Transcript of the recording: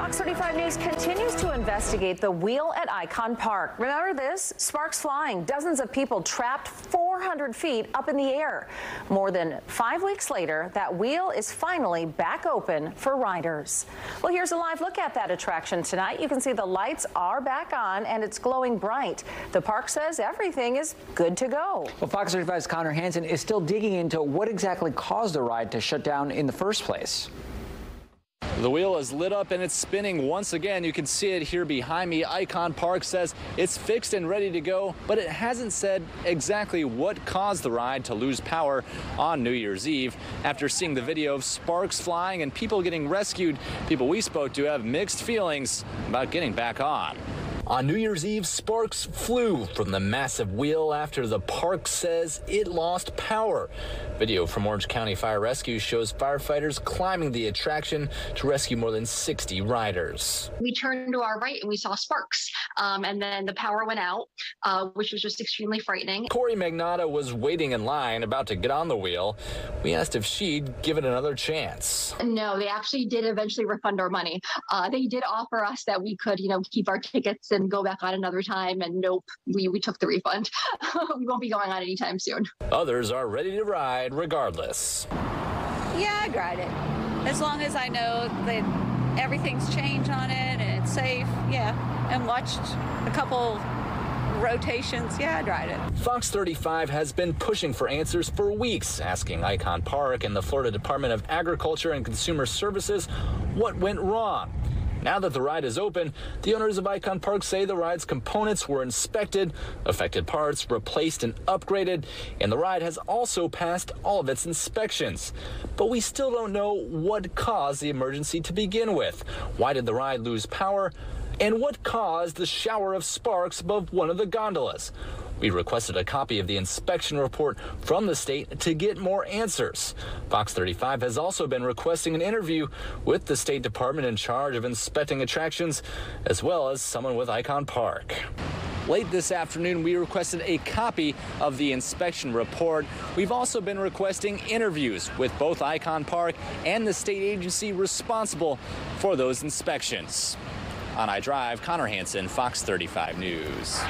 Fox 35 News continues to investigate the wheel at Icon Park. Remember this? Sparks flying, dozens of people trapped 400 feet up in the air. More than five weeks later, that wheel is finally back open for riders. Well, here's a live look at that attraction tonight. You can see the lights are back on and it's glowing bright. The park says everything is good to go. Well, Fox 35's Connor Hansen is still digging into what exactly caused the ride to shut down in the first place. The wheel is lit up and it's spinning once again. You can see it here behind me. Icon Park says it's fixed and ready to go, but it hasn't said exactly what caused the ride to lose power on New Year's Eve. After seeing the video of sparks flying and people getting rescued, people we spoke to have mixed feelings about getting back on. On New Year's Eve, sparks flew from the massive wheel after the park says it lost power. Video from Orange County Fire Rescue shows firefighters climbing the attraction to rescue more than 60 riders. We turned to our right and we saw sparks, um, and then the power went out, uh, which was just extremely frightening. Corey Magnata was waiting in line, about to get on the wheel. We asked if she'd give it another chance. No, they actually did eventually refund our money. Uh, they did offer us that we could, you know, keep our tickets and and go back on another time. And nope, we, we took the refund. we won't be going on anytime soon. Others are ready to ride regardless. Yeah, I'd ride it. As long as I know that everything's changed on it and it's safe. Yeah. And watched a couple rotations. Yeah, I'd ride it. Fox 35 has been pushing for answers for weeks, asking Icon Park and the Florida Department of Agriculture and Consumer Services what went wrong. Now that the ride is open, the owners of Icon Park say the ride's components were inspected, affected parts replaced and upgraded, and the ride has also passed all of its inspections. But we still don't know what caused the emergency to begin with. Why did the ride lose power? And what caused the shower of sparks above one of the gondolas? We requested a copy of the inspection report from the state to get more answers. Fox 35 has also been requesting an interview with the State Department in charge of inspecting attractions, as well as someone with Icon Park. Late this afternoon, we requested a copy of the inspection report. We've also been requesting interviews with both Icon Park and the state agency responsible for those inspections. On iDrive, Connor Hansen, Fox 35 News.